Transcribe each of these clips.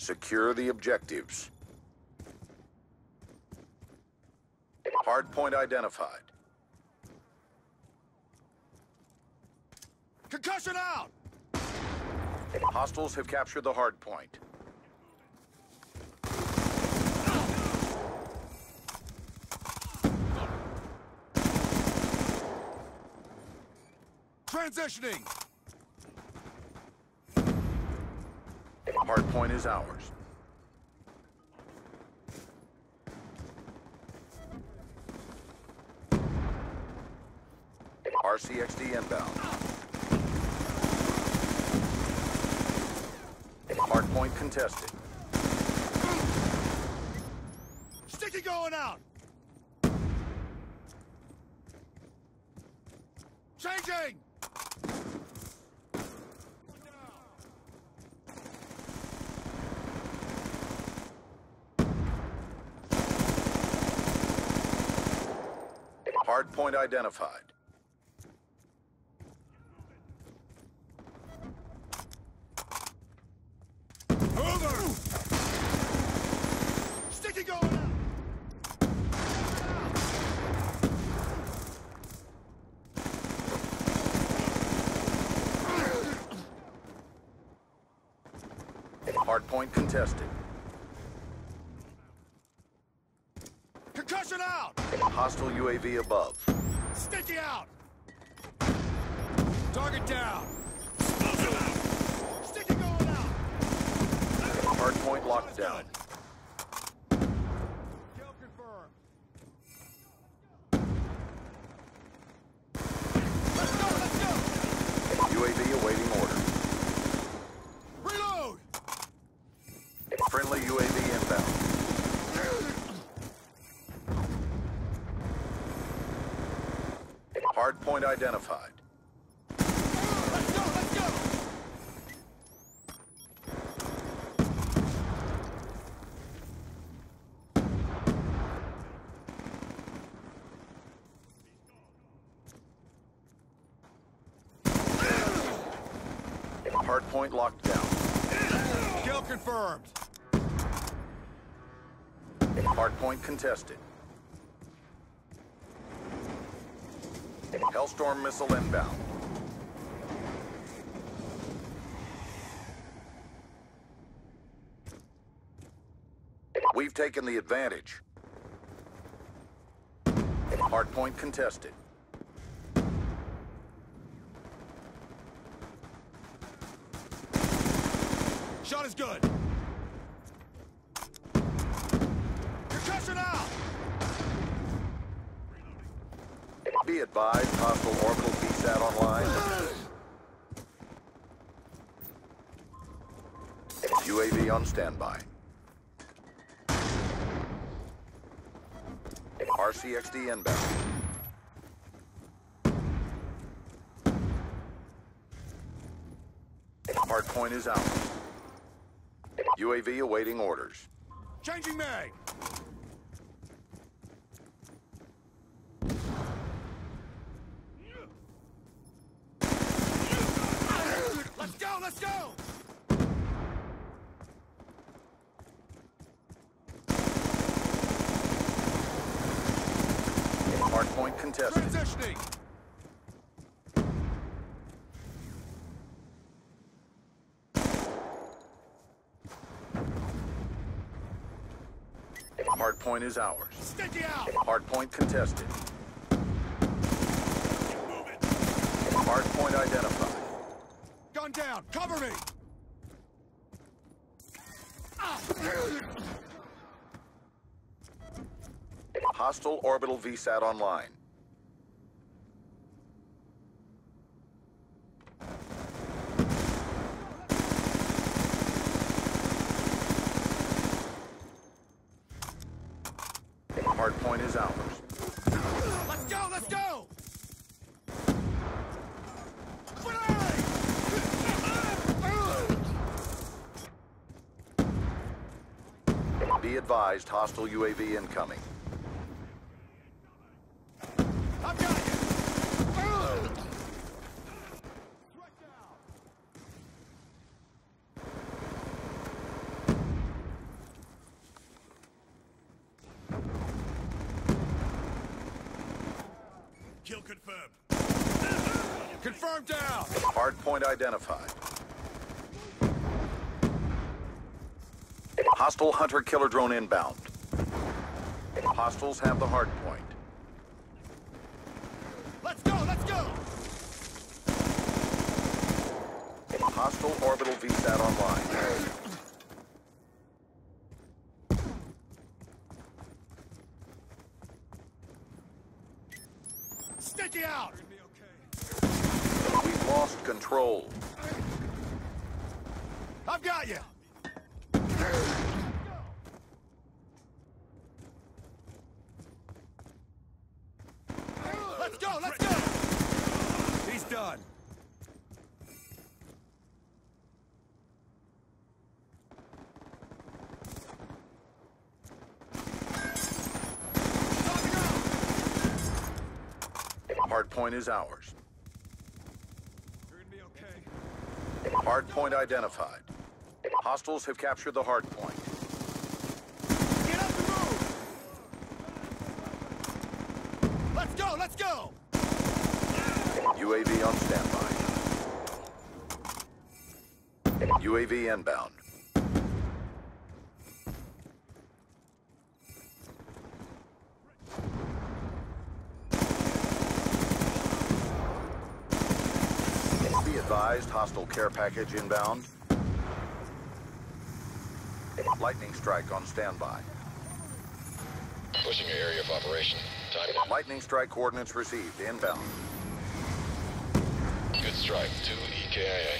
Secure the objectives. Hardpoint identified. Concussion out! Hostiles have captured the hardpoint. Transitioning! Hardpoint is ours. RCXD inbound. Hardpoint contested. Sticky going out! Changing! Hardpoint identified. Over! Sticky going out! Hardpoint contested. Concussion out! Hostile UAV above. Sticky out! Target down! Sticky going out! Hardpoint locked down. Kill confirmed. Let's go, let's go! UAV awaiting order. Reload! Friendly UAV inbound. Hardpoint identified. Let's go, let's go! Hardpoint locked down. Kill confirmed. Hardpoint contested. Hellstorm missile inbound. We've taken the advantage. Hardpoint contested. Shot is good. Concussion out! Be advised, hostile orbital VSAT online. UAV on standby. RCXD inbound. Hardpoint is out. UAV awaiting orders. Changing mag! Let's go, let's go! Hardpoint contested. Transitioning! Hardpoint is ours. Sticky out! Hardpoint contested. Hardpoint identified. Down! Cover me! Hostile orbital VSAT online. advised, hostile UAV incoming. Kill confirmed. Confirmed down! Hardpoint identified. Hostile hunter-killer drone inbound. Hostiles have the hard point. Let's go, let's go. Hostile orbital VSAT online. Sticky out. We've lost control. I've got you. Let's go, let's go. He's done. Hard point is ours. You're gonna be okay. Hard point identified. Hostiles have captured the hard point. Get up and move. Let's go, let's go. UAV on standby. UAV inbound. Be advised, hostile care package inbound. Lightning strike on standby. Pushing your area of operation. Time. Lightning strike coordinates received inbound. Good strike. 2 EKIA.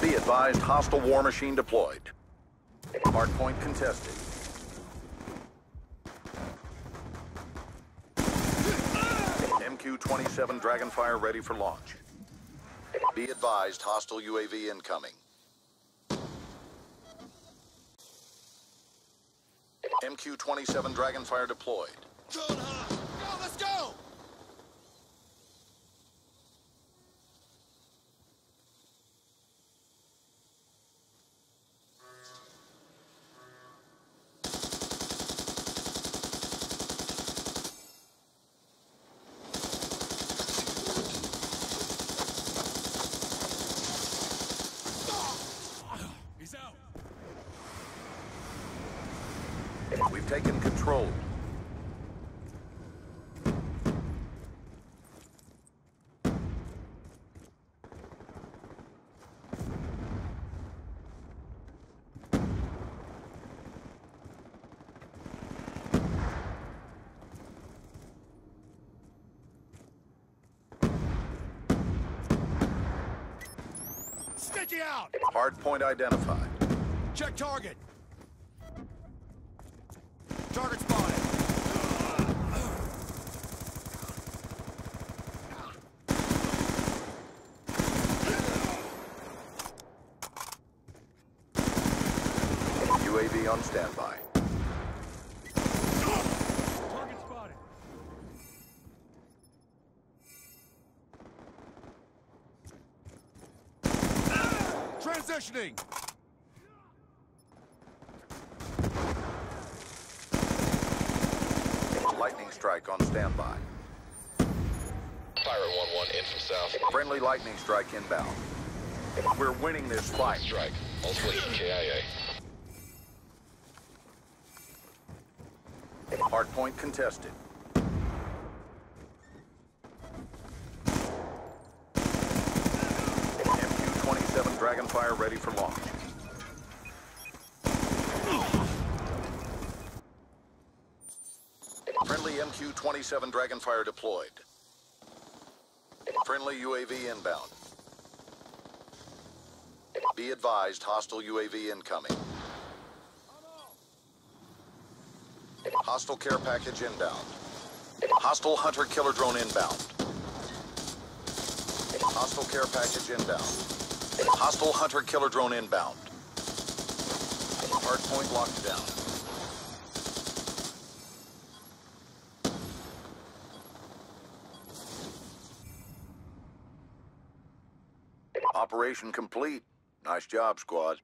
Be advised, hostile war machine deployed. Hardpoint contested. MQ-27 Dragonfire ready for launch. Be advised, hostile UAV incoming. MQ-27 Dragonfire deployed. We've taken control. Sticky out. Hardpoint identified. Check target. Target spotted. UAV on standby. Target spotted. Transitioning. Lightning strike on standby. Pirate 1-1 in from south. Friendly lightning strike inbound. We're winning this fight. Strike. Multiple EKIA. Hardpoint contested. MQ-27 Dragonfire ready for launch. Friendly MQ-27 Dragonfire deployed. Friendly UAV inbound. Be advised, hostile UAV incoming. Hostile care package inbound. Hostile hunter-killer drone inbound. Hostile care package inbound. Hostile hunter-killer drone inbound. Hardpoint locked down. Operation complete. Nice job, squad.